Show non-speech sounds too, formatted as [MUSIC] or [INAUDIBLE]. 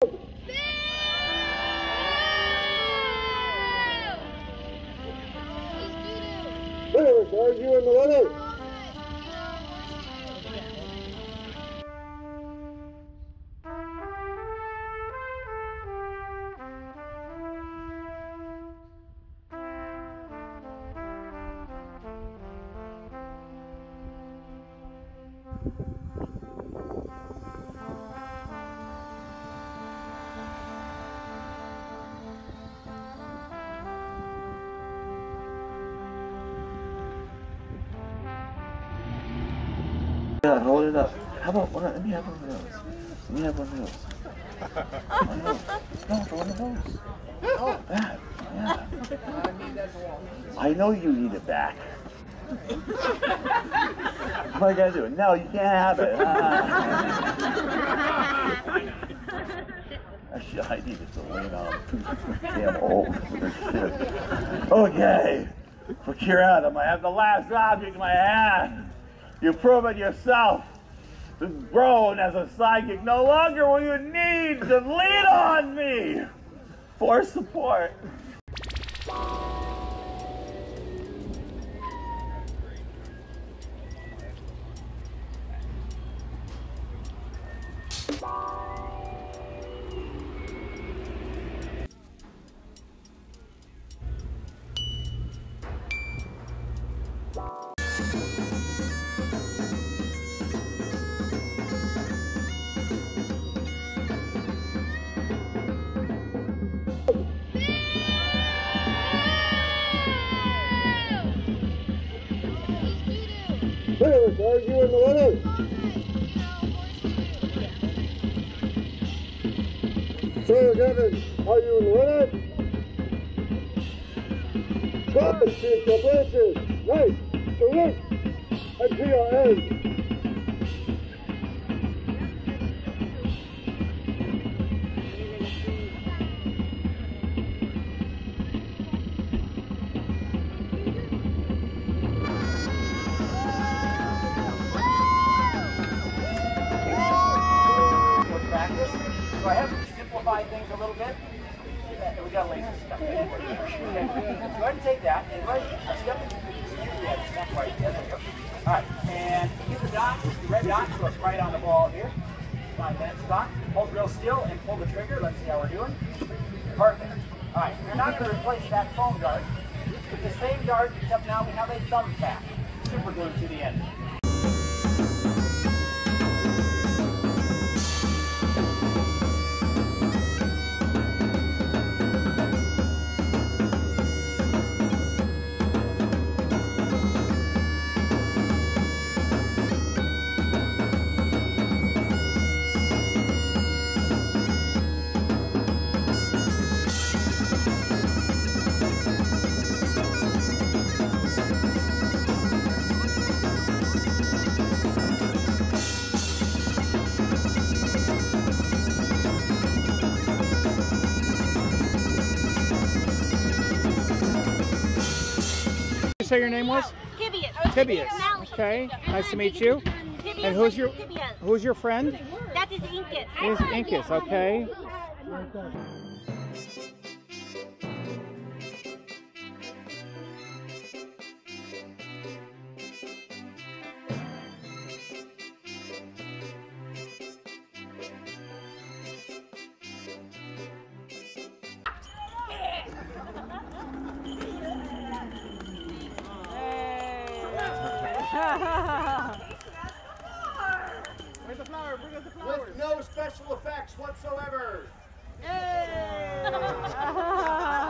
Felix, are you in the letter? Yeah, hold it up. How about one? of- Let me have one of those. Let me have one of those. One of those. No, one of those. Oh, that. Yeah. I know you need it back. what I gotta do? No, you can't have it. Ah. Actually, I need it to lean on. I'm too damn old for this shit. Okay. For Kieran, I have the last object in my hand. You've proven yourself to grown as a psychic. No longer will you need to lean on me for support. Felix, are you in the are you in the letter? Good, Chief Publicist. Nice. Salute. And PRA. I have simplified things a little bit. Uh, We got laser stuff. Okay. Go ahead and take that. And go ahead and step yeah, not quite. There we go. All right. And get the dot, the red dot, so it's right on the ball here. Find that spot. Hold real still and pull the trigger. Let's see how we're doing. Perfect. All right. We're not going to replace that foam dart. It's the same dart, except now we have a thumb tap. Super glued to the end. Say your name was? Tibius. Tibius. Okay, nice to meet you. And who's your who's your friend? That is Incus. Is Incus, okay? flower. Bring us the flowers. With no special effects whatsoever. Hey! [LAUGHS]